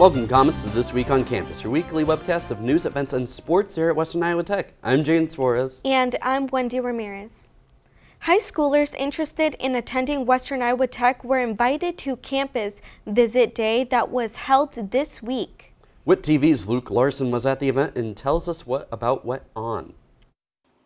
Welcome, Comets, to This Week on Campus, your weekly webcast of news, events, and sports here at Western Iowa Tech. I'm Jane Suarez. And I'm Wendy Ramirez. High schoolers interested in attending Western Iowa Tech were invited to Campus Visit Day that was held this week. WIT TV's Luke Larson was at the event and tells us what about what on.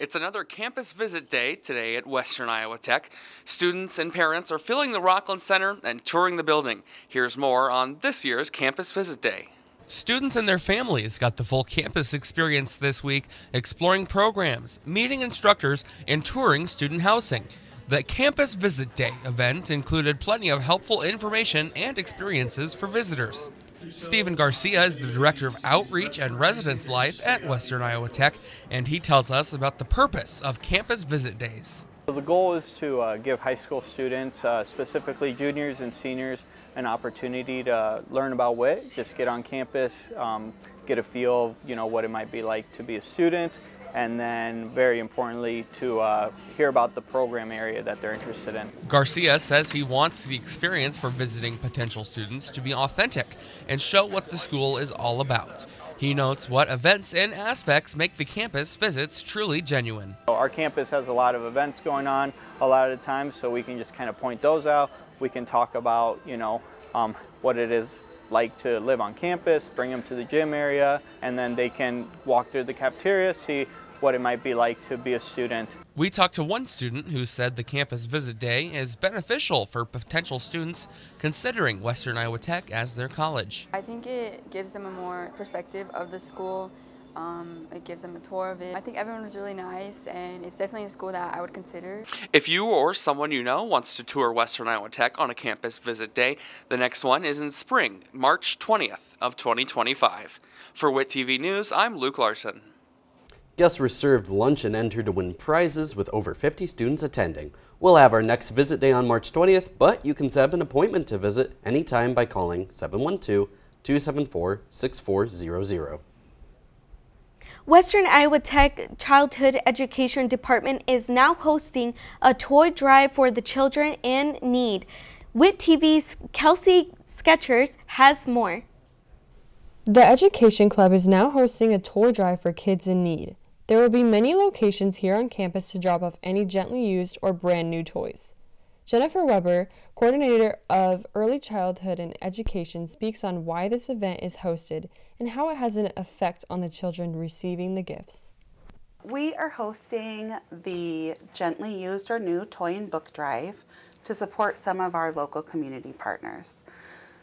It's another campus visit day today at Western Iowa Tech. Students and parents are filling the Rockland Center and touring the building. Here's more on this year's campus visit day. Students and their families got the full campus experience this week, exploring programs, meeting instructors, and touring student housing. The Campus Visit Day event included plenty of helpful information and experiences for visitors. Stephen Garcia is the Director of Outreach and Residence Life at Western Iowa Tech, and he tells us about the purpose of Campus Visit Days. The goal is to uh, give high school students, uh, specifically juniors and seniors, an opportunity to learn about WIT, just get on campus, um, get a feel of you know what it might be like to be a student, and then very importantly to uh, hear about the program area that they're interested in. Garcia says he wants the experience for visiting potential students to be authentic and show what the school is all about. He notes what events and aspects make the campus visits truly genuine. Our campus has a lot of events going on a lot of the times, so we can just kind of point those out. We can talk about, you know, um, what it is like to live on campus, bring them to the gym area, and then they can walk through the cafeteria, see what it might be like to be a student. We talked to one student who said the campus visit day is beneficial for potential students considering Western Iowa Tech as their college. I think it gives them a more perspective of the school. Um, it gives them a tour of it. I think everyone was really nice, and it's definitely a school that I would consider. If you or someone you know wants to tour Western Iowa Tech on a campus visit day, the next one is in spring, March 20th of 2025. For WIT TV News, I'm Luke Larson. Guests were served lunch and entered to win prizes with over 50 students attending. We'll have our next visit day on March 20th, but you can set up an appointment to visit anytime by calling 712-274-6400. Western Iowa Tech Childhood Education Department is now hosting a toy drive for the children in need. WIT TV's Kelsey Sketchers has more. The Education Club is now hosting a toy drive for kids in need. There will be many locations here on campus to drop off any gently used or brand new toys. Jennifer Weber, coordinator of early childhood and education, speaks on why this event is hosted and how it has an effect on the children receiving the gifts. We are hosting the Gently Used or New Toy and Book Drive to support some of our local community partners.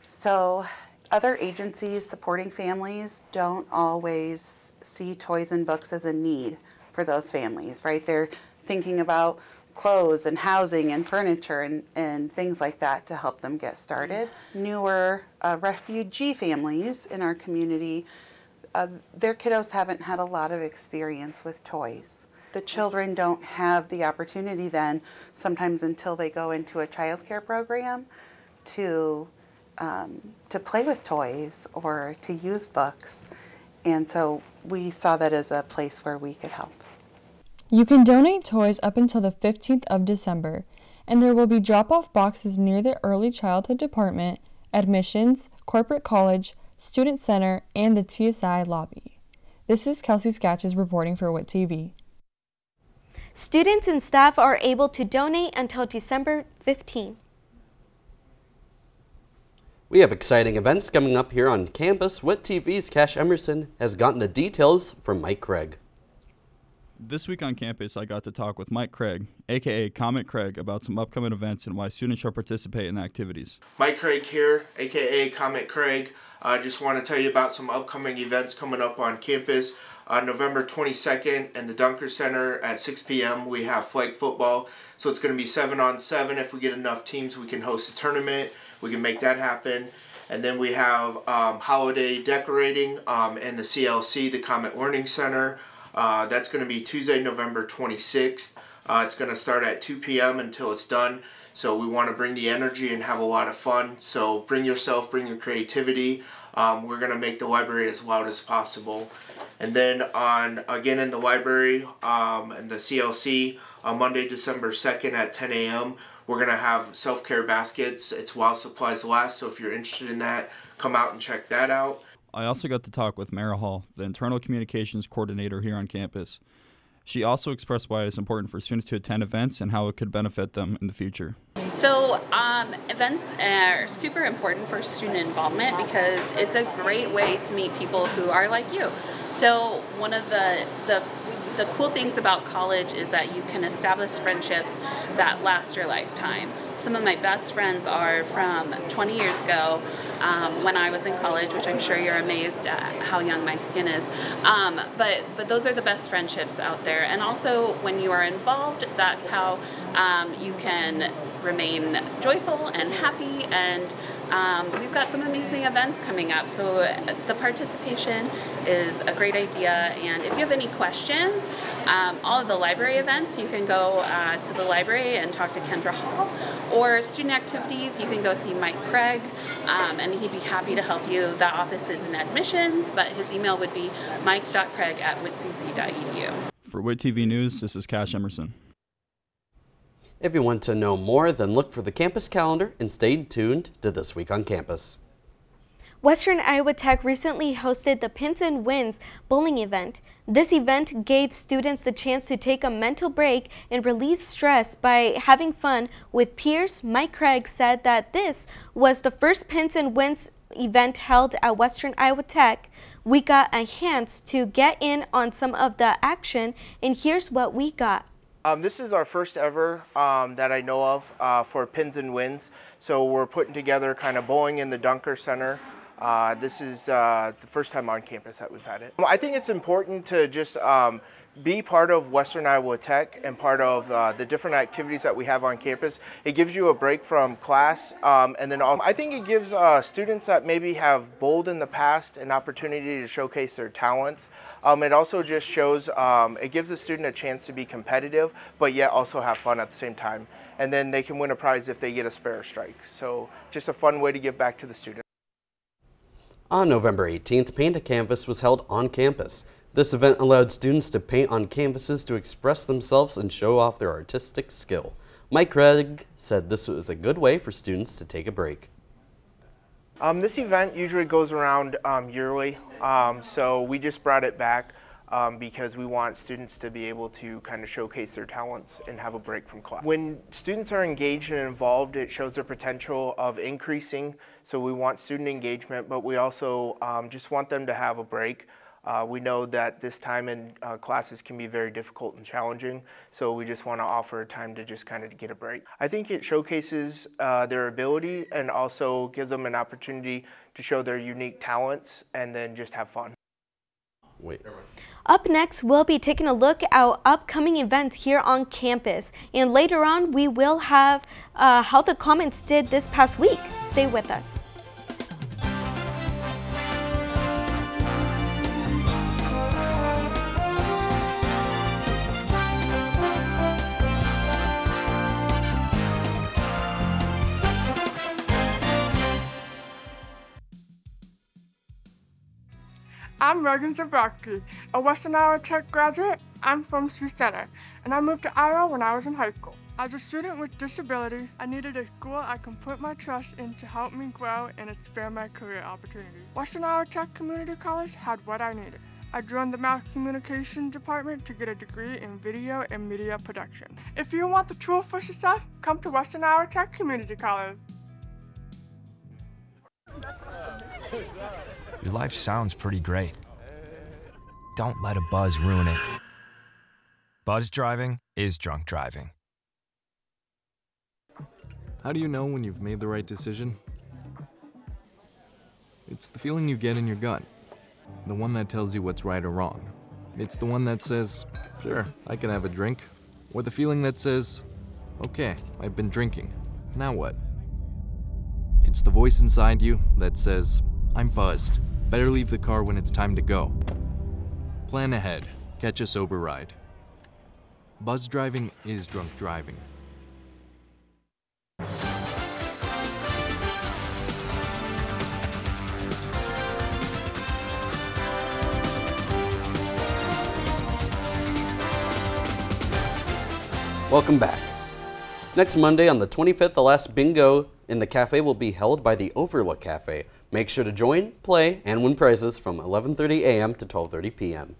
So, other agencies supporting families don't always see toys and books as a need for those families, right? They're thinking about clothes and housing and furniture and, and things like that to help them get started. Newer uh, refugee families in our community, uh, their kiddos haven't had a lot of experience with toys. The children don't have the opportunity then, sometimes until they go into a child care program, to, um, to play with toys or to use books. And so we saw that as a place where we could help. You can donate toys up until the 15th of December, and there will be drop off boxes near the Early Childhood Department, admissions, corporate college, student center, and the TSI lobby. This is Kelsey Sketches reporting for WIT TV. Students and staff are able to donate until December 15th. We have exciting events coming up here on campus. WIT TV's Cash Emerson has gotten the details from Mike Craig. This week on campus, I got to talk with Mike Craig, aka Comet Craig, about some upcoming events and why students should participate in the activities. Mike Craig here, aka Comet Craig. I uh, just want to tell you about some upcoming events coming up on campus. On November 22nd in the Dunker Center at 6 p.m. we have flag football. So it's going to be 7 on 7. If we get enough teams, we can host a tournament we can make that happen. And then we have um, holiday decorating um, in the CLC, the Comet Learning Center. Uh, that's going to be Tuesday, November 26th. Uh, it's going to start at 2 p.m. until it's done. So we want to bring the energy and have a lot of fun. So bring yourself, bring your creativity. Um, we're going to make the library as loud as possible. And then on again in the library um, and the CLC on Monday, December 2nd at 10 a.m., We're going to have self care baskets. It's while supplies last, so if you're interested in that, come out and check that out. I also got to talk with Mara Hall, the internal communications coordinator here on campus. She also expressed why it's important for students to attend events and how it could benefit them in the future. So, um, events are super important for student involvement because it's a great way to meet people who are like you. So, one of the, the the cool things about college is that you can establish friendships that last your lifetime. Some of my best friends are from 20 years ago um, when I was in college, which I'm sure you're amazed at how young my skin is. Um, but but those are the best friendships out there. And also, when you are involved, that's how um, you can remain joyful and happy and um, we've got some amazing events coming up, so uh, the participation is a great idea. And if you have any questions, um, all of the library events, you can go uh, to the library and talk to Kendra Hall. Or student activities, you can go see Mike Craig, um, and he'd be happy to help you. That office is in admissions, but his email would be mike.craig at witcc.edu. For WIT TV News, this is Cash Emerson. If you want to know more, then look for the campus calendar and stay tuned to This Week on Campus. Western Iowa Tech recently hosted the Pins and Wins bowling event. This event gave students the chance to take a mental break and release stress by having fun with peers. Mike Craig said that this was the first Pins and Wins event held at Western Iowa Tech. We got a chance to get in on some of the action, and here's what we got. Um, this is our first ever um, that I know of uh, for Pins and Wins. So we're putting together kind of bowling in the Dunker Center. Uh, this is uh, the first time on campus that we've had it. I think it's important to just um, be part of Western Iowa Tech and part of uh, the different activities that we have on campus. It gives you a break from class um, and then I think it gives uh, students that maybe have bowled in the past an opportunity to showcase their talents. Um, it also just shows, um, it gives the student a chance to be competitive, but yet also have fun at the same time. And then they can win a prize if they get a spare strike. So just a fun way to give back to the student. On November 18th, Paint a Canvas was held on campus. This event allowed students to paint on canvases to express themselves and show off their artistic skill. Mike Craig said this was a good way for students to take a break. Um, this event usually goes around um, yearly, um, so we just brought it back um, because we want students to be able to kind of showcase their talents and have a break from class. When students are engaged and involved, it shows their potential of increasing, so we want student engagement, but we also um, just want them to have a break. Uh, we know that this time in uh, classes can be very difficult and challenging, so we just want to offer time to just kind of get a break. I think it showcases uh, their ability and also gives them an opportunity to show their unique talents and then just have fun. Wait. Up next, we'll be taking a look at upcoming events here on campus. And later on, we will have uh, how the Comets did this past week. Stay with us. I'm Megan Zabrowski, a Western Iowa Tech graduate. I'm from Sioux Center, and I moved to Iowa when I was in high school. As a student with disability, I needed a school I can put my trust in to help me grow and expand my career opportunities. Western Iowa Tech Community College had what I needed. I joined the Mass Communication Department to get a degree in video and media production. If you want the tool for success, come to Western Iowa Tech Community College. Your life sounds pretty great. Don't let a buzz ruin it. Buzz driving is drunk driving. How do you know when you've made the right decision? It's the feeling you get in your gut. The one that tells you what's right or wrong. It's the one that says, sure, I can have a drink. Or the feeling that says, okay, I've been drinking. Now what? It's the voice inside you that says, I'm buzzed. Better leave the car when it's time to go. Plan ahead. Catch a sober ride. Buzz driving is drunk driving. Welcome back. Next Monday on the 25th, the last bingo in the cafe will be held by the Overlook Cafe. Make sure to join, play, and win prizes from 11:30 a.m. to 12:30 p.m.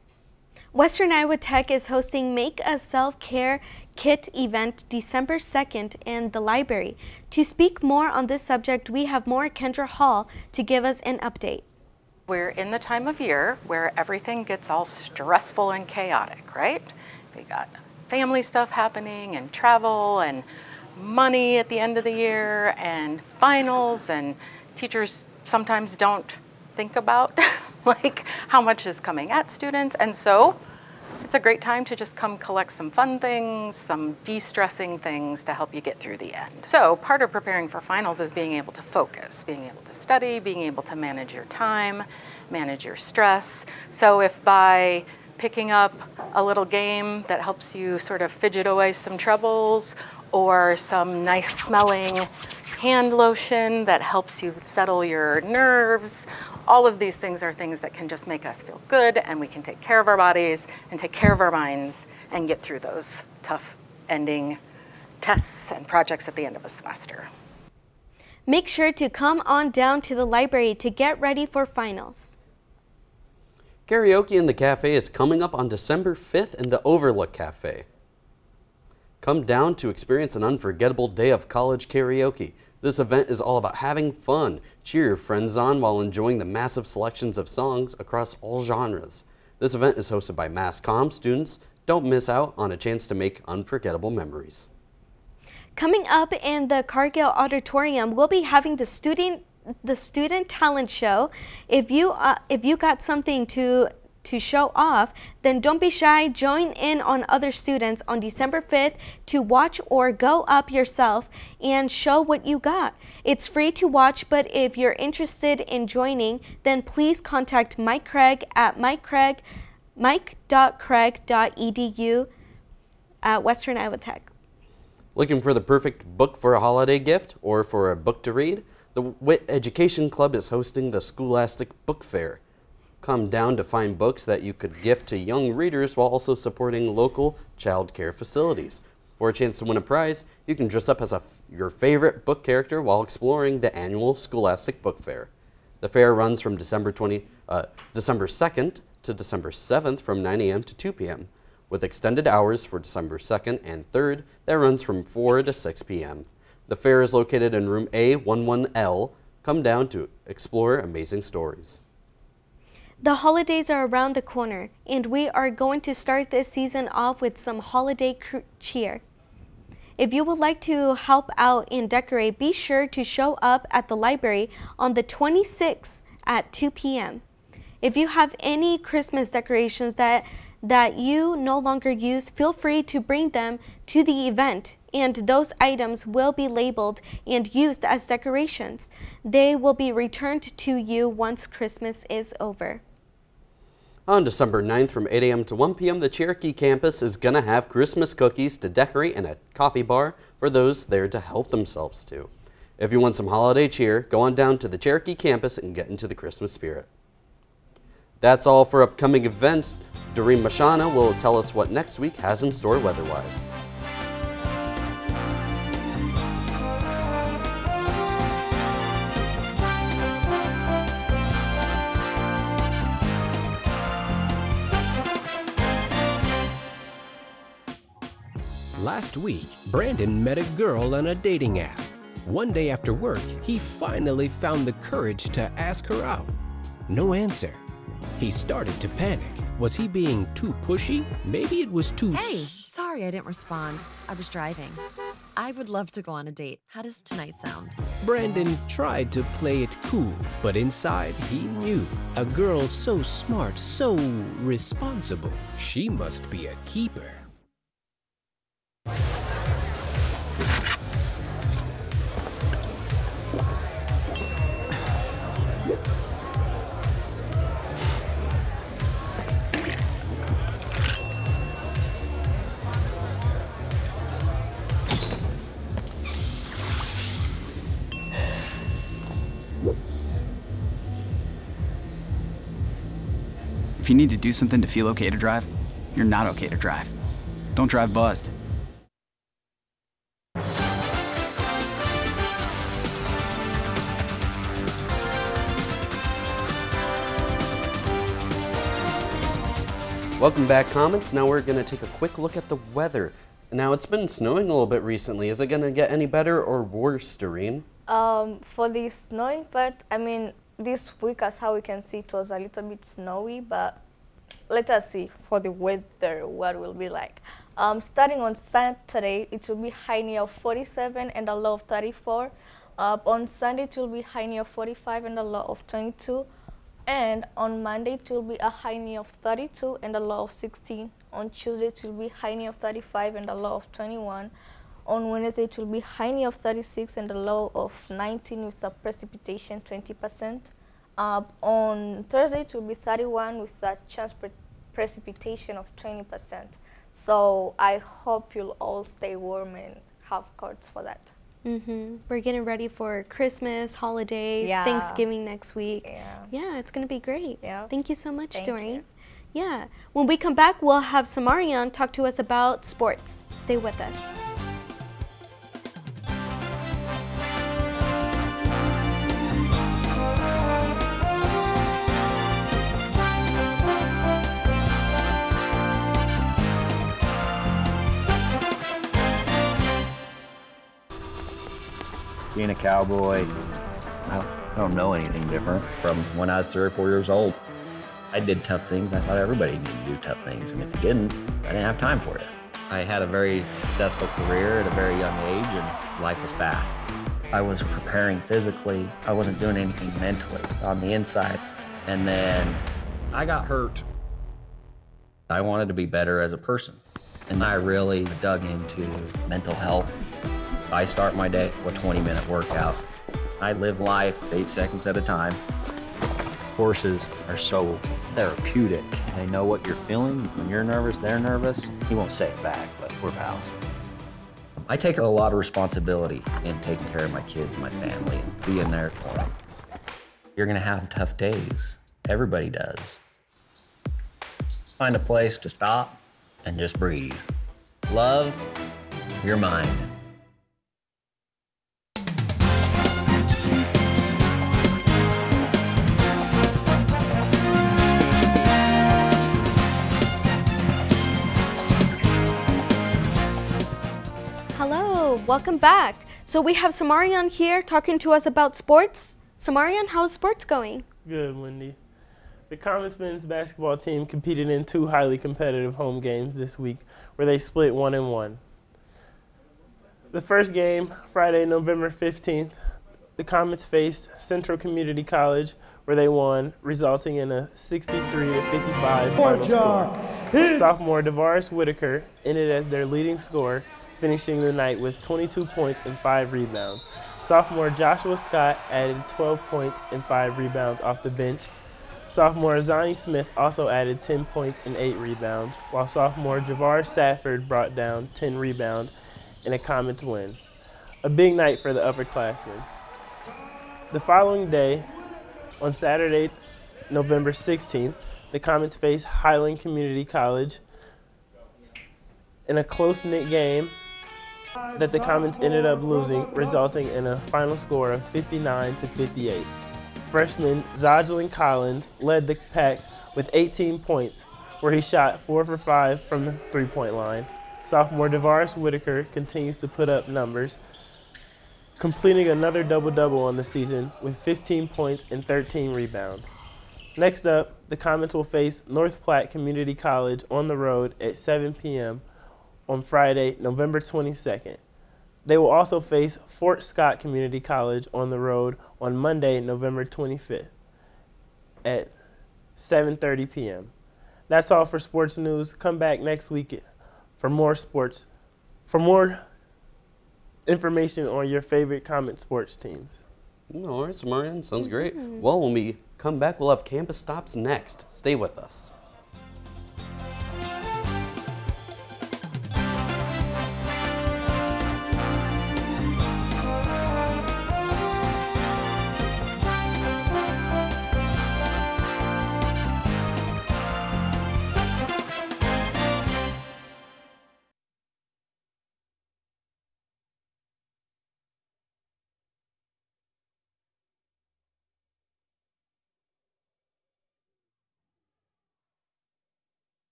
Western Iowa Tech is hosting Make a Self-Care Kit event December 2nd in the library. To speak more on this subject, we have more Kendra Hall to give us an update. We're in the time of year where everything gets all stressful and chaotic, right? We got family stuff happening and travel and money at the end of the year and finals and teachers sometimes don't think about like how much is coming at students and so it's a great time to just come collect some fun things, some de-stressing things to help you get through the end. So part of preparing for finals is being able to focus, being able to study, being able to manage your time, manage your stress. So if by picking up a little game that helps you sort of fidget away some troubles or some nice smelling hand lotion that helps you settle your nerves. All of these things are things that can just make us feel good and we can take care of our bodies and take care of our minds and get through those tough ending tests and projects at the end of a semester. Make sure to come on down to the library to get ready for finals. Karaoke in the Cafe is coming up on December 5th in the Overlook Cafe. Come down to experience an unforgettable day of college karaoke. This event is all about having fun. Cheer your friends on while enjoying the massive selections of songs across all genres. This event is hosted by Mass Comm students. Don't miss out on a chance to make unforgettable memories. Coming up in the Cargill Auditorium, we'll be having the student the student talent show. If you uh, if you got something to to show off, then don't be shy. Join in on other students on December 5th to watch or go up yourself and show what you got. It's free to watch, but if you're interested in joining, then please contact Mike Craig at mike.craig, mike.craig.edu at Western Iowa Tech. Looking for the perfect book for a holiday gift or for a book to read? The WIT Education Club is hosting the Scholastic Book Fair come down to find books that you could gift to young readers while also supporting local child care facilities. For a chance to win a prize, you can dress up as a, your favorite book character while exploring the annual Scholastic Book Fair. The fair runs from December, 20, uh, December 2nd to December 7th from 9 a.m. to 2 p.m., with extended hours for December 2nd and 3rd that runs from 4 to 6 p.m. The fair is located in room A11L. Come down to explore amazing stories. The holidays are around the corner, and we are going to start this season off with some holiday cheer. If you would like to help out and decorate, be sure to show up at the library on the 26th at 2 p.m. If you have any Christmas decorations that, that you no longer use, feel free to bring them to the event and those items will be labeled and used as decorations. They will be returned to you once Christmas is over. On December 9th from 8 a.m. to 1 p.m., the Cherokee campus is going to have Christmas cookies to decorate and a coffee bar for those there to help themselves to. If you want some holiday cheer, go on down to the Cherokee campus and get into the Christmas spirit. That's all for upcoming events. Doreen Mashana will tell us what next week has in store weather-wise. Last week, Brandon met a girl on a dating app. One day after work, he finally found the courage to ask her out. No answer. He started to panic. Was he being too pushy? Maybe it was too. Hey, sorry I didn't respond. I was driving. I would love to go on a date. How does tonight sound? Brandon tried to play it cool, but inside he knew a girl so smart, so responsible, she must be a keeper. need to do something to feel okay to drive, you're not okay to drive. Don't drive buzzed. Welcome back, Comets. Now we're going to take a quick look at the weather. Now it's been snowing a little bit recently. Is it going to get any better or worse, Doreen? Um, for the snowing part, I mean, this week, as how we can see, it was a little bit snowy, but let us see for the weather what will be like. Um, starting on Saturday, it will be high near 47 and a low of 34. Uh, on Sunday, it will be high near 45 and a low of 22. And on Monday, it will be a high near of 32 and a low of 16. On Tuesday, it will be high near of 35 and a low of 21. On Wednesday, it will be high near of 36 and a low of 19 with the precipitation 20%. Uh, on Thursday, it will be 31 with a chance precipitation of 20%. So I hope you'll all stay warm and have coats for that. Mm -hmm. We're getting ready for Christmas, holidays, yeah. Thanksgiving next week. Yeah. Yeah, it's going to be great. Yeah. Thank you so much, Thank Doreen. You. Yeah. When we come back, we'll have Samarian talk to us about sports. Stay with us. Being a cowboy, I don't know anything different from when I was three or four years old. I did tough things. I thought everybody needed to do tough things, and if you didn't, I didn't have time for it. I had a very successful career at a very young age, and life was fast. I was preparing physically. I wasn't doing anything mentally on the inside. And then I got hurt. I wanted to be better as a person. And I really dug into mental health I start my day with 20 minute workouts. I live life eight seconds at a time. Horses are so therapeutic. They know what you're feeling. When you're nervous, they're nervous. He won't say it back, but we're pals. I take a lot of responsibility in taking care of my kids, my family, and being there for them. You're gonna have tough days. Everybody does. Find a place to stop and just breathe. Love your mind. Welcome back. So we have Samarian here talking to us about sports. Samarian, how's sports going? Good, Wendy. The Comets men's basketball team competed in two highly competitive home games this week where they split one and one. The first game, Friday, November 15th, the Comets faced Central Community College where they won, resulting in a 63 55 final score. Sophomore DeVaris Whitaker ended as their leading scorer finishing the night with 22 points and 5 rebounds. Sophomore Joshua Scott added 12 points and 5 rebounds off the bench. Sophomore Zani Smith also added 10 points and 8 rebounds, while sophomore Javar Safford brought down 10 rebounds in a Comets win. A big night for the upperclassmen. The following day, on Saturday, November 16th, the Comets faced Highland Community College in a close-knit game that the Comets ended up losing, resulting in a final score of 59 to 58. Freshman Zodgelin Collins led the pack with 18 points, where he shot 4 for 5 from the three-point line. Sophomore DeVaris Whitaker continues to put up numbers, completing another double-double on the season with 15 points and 13 rebounds. Next up, the Comets will face North Platte Community College on the road at 7 p.m on Friday, November 22nd. They will also face Fort Scott Community College on the road on Monday, November 25th at 7:30 p.m. That's all for sports news. Come back next week for more sports for more information on your favorite Comet sports teams. All right, Samarian, sounds great. Mm -hmm. Well, when we come back, we'll have campus stops next. Stay with us.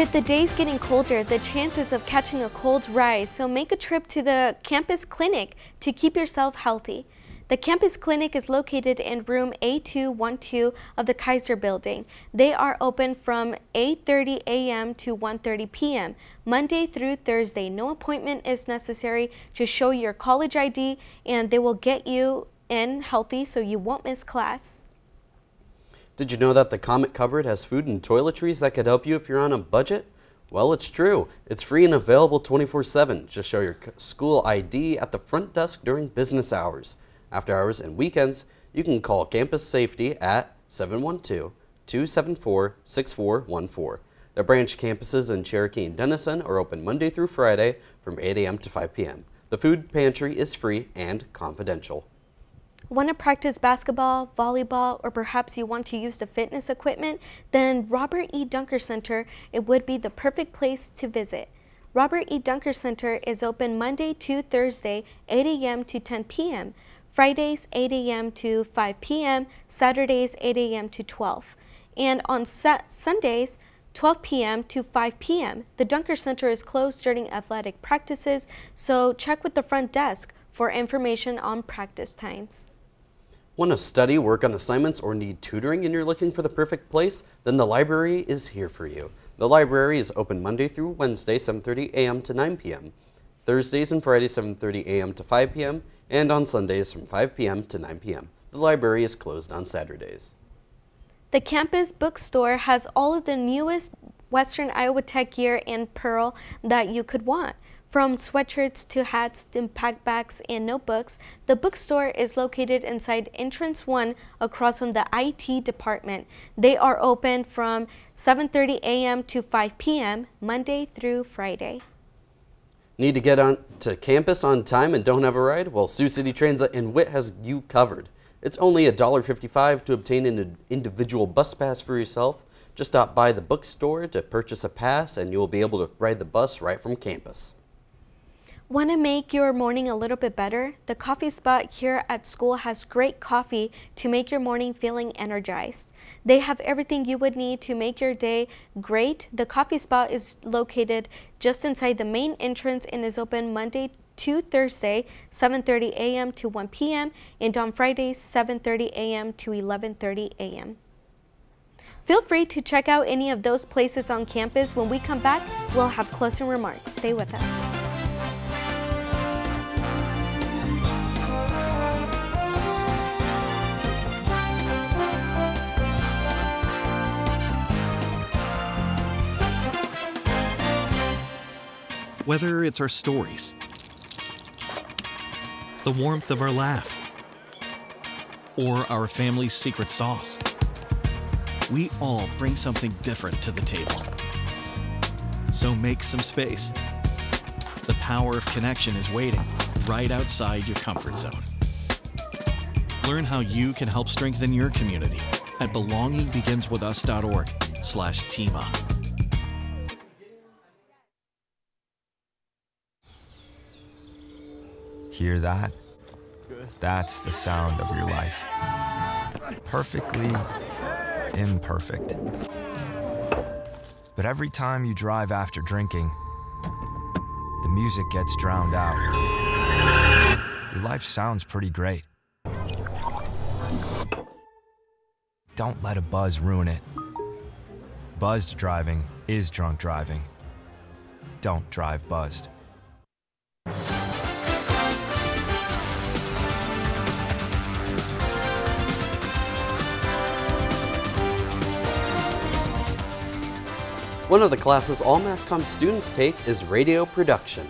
With the days getting colder, the chances of catching a cold rise, so make a trip to the campus clinic to keep yourself healthy. The campus clinic is located in room A212 of the Kaiser building. They are open from 8.30 a.m. to 1.30 p.m. Monday through Thursday. No appointment is necessary. Just show your college ID and they will get you in healthy so you won't miss class. Did you know that the Comet Cupboard has food and toiletries that could help you if you're on a budget? Well, it's true. It's free and available 24-7. Just show your school ID at the front desk during business hours. After hours and weekends, you can call Campus Safety at 712-274-6414. The branch campuses in Cherokee and Denison are open Monday through Friday from 8 a.m. to 5 p.m. The food pantry is free and confidential. Want to practice basketball, volleyball, or perhaps you want to use the fitness equipment? Then Robert E. Dunker Center, it would be the perfect place to visit. Robert E. Dunker Center is open Monday to Thursday, 8 a.m. to 10 p.m., Fridays 8 a.m. to 5 p.m., Saturdays 8 a.m. to 12, and on Sundays 12 p.m. to 5 p.m. The Dunker Center is closed during athletic practices, so check with the front desk for information on practice times. Want to study, work on assignments, or need tutoring and you're looking for the perfect place? Then the library is here for you. The library is open Monday through Wednesday, 7.30 a.m. to 9 p.m., Thursdays and Fridays, 7.30 a.m. to 5 p.m., and on Sundays from 5 p.m. to 9 p.m. The library is closed on Saturdays. The campus bookstore has all of the newest Western Iowa Tech gear and Pearl that you could want. From sweatshirts to hats to backpacks and notebooks, the bookstore is located inside Entrance 1 across from the IT department. They are open from 7.30 a.m. to 5 p.m. Monday through Friday. Need to get on to campus on time and don't have a ride? Well, Sioux City Transit and WIT has you covered. It's only $1.55 to obtain an individual bus pass for yourself. Just stop by the bookstore to purchase a pass and you will be able to ride the bus right from campus. Want to make your morning a little bit better? The coffee spot here at school has great coffee to make your morning feeling energized. They have everything you would need to make your day great. The coffee spot is located just inside the main entrance and is open Monday to Thursday, 7.30 a.m. to 1 p.m. and on Fridays, 7.30 a.m. to 11.30 a.m. Feel free to check out any of those places on campus. When we come back, we'll have closing remarks. Stay with us. Whether it's our stories, the warmth of our laugh, or our family's secret sauce, we all bring something different to the table. So make some space. The power of connection is waiting right outside your comfort zone. Learn how you can help strengthen your community at belongingbeginswithus.org slash team up. Hear that? That's the sound of your life. Perfectly imperfect. But every time you drive after drinking, the music gets drowned out. Your life sounds pretty great. Don't let a buzz ruin it. Buzzed driving is drunk driving. Don't drive buzzed. One of the classes all MassCom students take is radio production.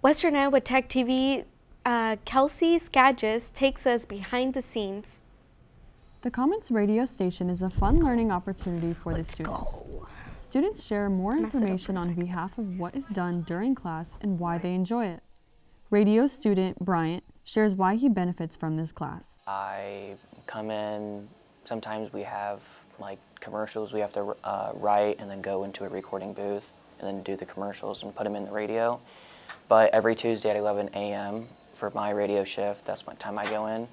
Western Iowa Tech TV, uh, Kelsey Skagis takes us behind the scenes. The Commons radio station is a fun learning opportunity for Let's the students. Go. Students share more information on behalf of what is done during class and why they enjoy it. Radio student Bryant shares why he benefits from this class. I come in, sometimes we have like commercials we have to uh, write and then go into a recording booth and then do the commercials and put them in the radio. But every Tuesday at 11 a.m. for my radio shift, that's my time I go in.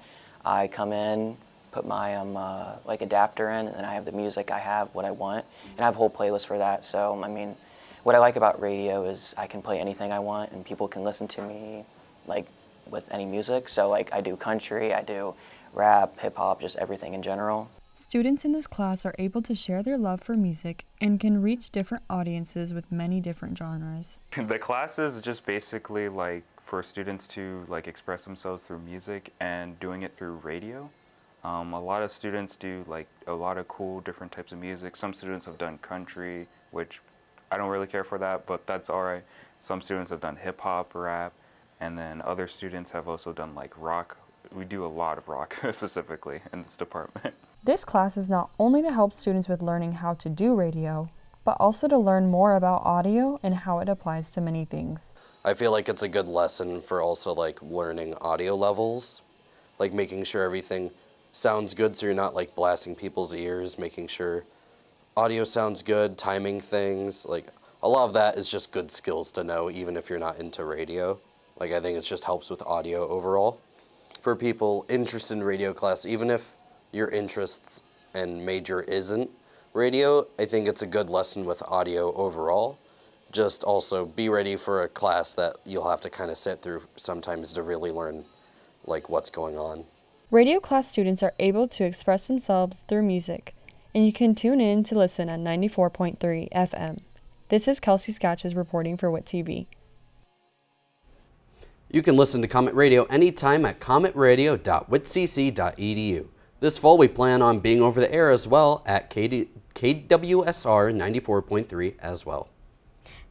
I come in, put my um, uh, like adapter in, and then I have the music I have, what I want, and I have a whole playlist for that. So I mean, what I like about radio is I can play anything I want, and people can listen to me, like with any music. So like I do country, I do rap, hip hop, just everything in general. Students in this class are able to share their love for music and can reach different audiences with many different genres. The class is just basically like for students to like express themselves through music and doing it through radio. Um, a lot of students do like a lot of cool different types of music. Some students have done country, which I don't really care for that, but that's alright. Some students have done hip hop, rap, and then other students have also done like rock. We do a lot of rock specifically in this department. This class is not only to help students with learning how to do radio, but also to learn more about audio and how it applies to many things. I feel like it's a good lesson for also like learning audio levels, like making sure everything sounds good so you're not like blasting people's ears, making sure audio sounds good, timing things, like a lot of that is just good skills to know even if you're not into radio. Like I think it just helps with audio overall. For people interested in radio class, even if your interests and major isn't radio, I think it's a good lesson with audio overall. Just also be ready for a class that you'll have to kind of sit through sometimes to really learn like what's going on. Radio class students are able to express themselves through music, and you can tune in to listen on 94.3 FM. This is Kelsey Scatches reporting for WIT TV. You can listen to Comet Radio anytime at cometradio.witcc.edu. This fall, we plan on being over the air as well at KD, KWSR 94.3 as well.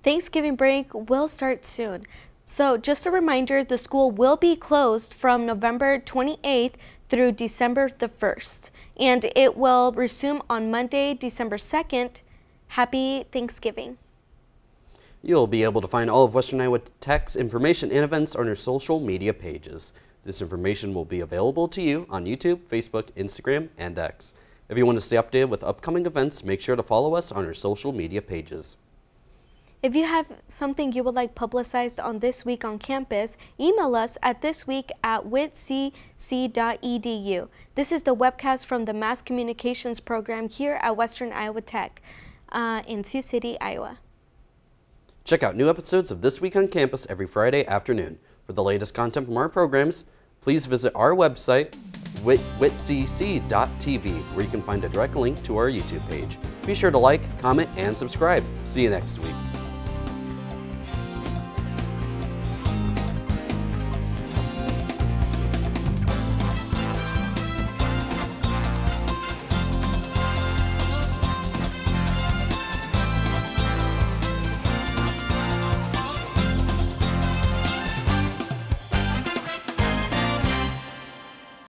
Thanksgiving break will start soon. So just a reminder, the school will be closed from November 28th through December the 1st, and it will resume on Monday, December 2nd. Happy Thanksgiving. You'll be able to find all of Western Iowa Tech's information and events on our social media pages. This information will be available to you on YouTube, Facebook, Instagram, and X. If you want to stay updated with upcoming events, make sure to follow us on our social media pages. If you have something you would like publicized on This Week on campus, email us at thisweek at witcc.edu. This is the webcast from the Mass Communications program here at Western Iowa Tech uh, in Sioux City, Iowa. Check out new episodes of This Week on Campus every Friday afternoon. For the latest content from our programs, please visit our website, wit witcc.tv, where you can find a direct link to our YouTube page. Be sure to like, comment, and subscribe. See you next week.